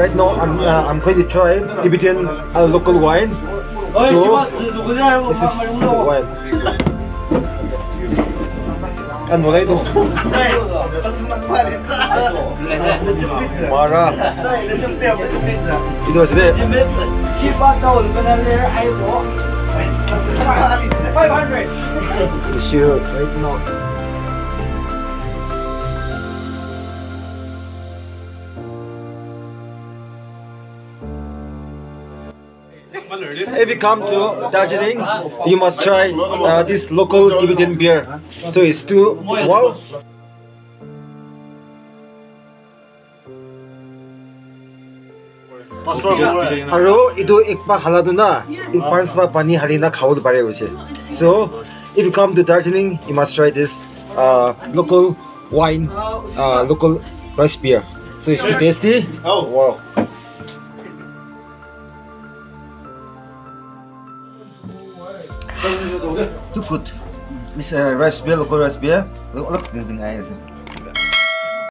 right now I'm uh, I'm going to try Tibetan uh, local wine. So this is wine. And what I do? Mara. It was there. It's here right now. If you come to Darjeeling, you must try uh, this local Tibetan beer. So it's too wow. আৰু এইটো এক পাক হালাটো না এই পাঁচ পাক পানী হালি না খাব পাৰে গৈছে চ' if you come to Darjeeling, you must try this uh, local wine, uh, local rice beer. So It's too tasty. Oh wow! Too good. This uh, rice